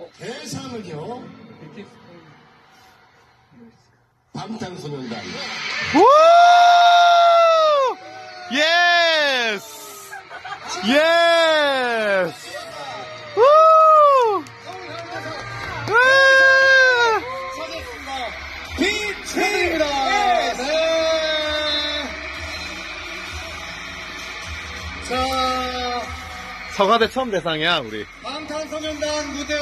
어, 대상을요. 방탄소년단. 우! 예스! 예스! 우! 우! 비트입니다. 네. 자, 서가대 처음 대상이야, 우리. 방탄소년단 무대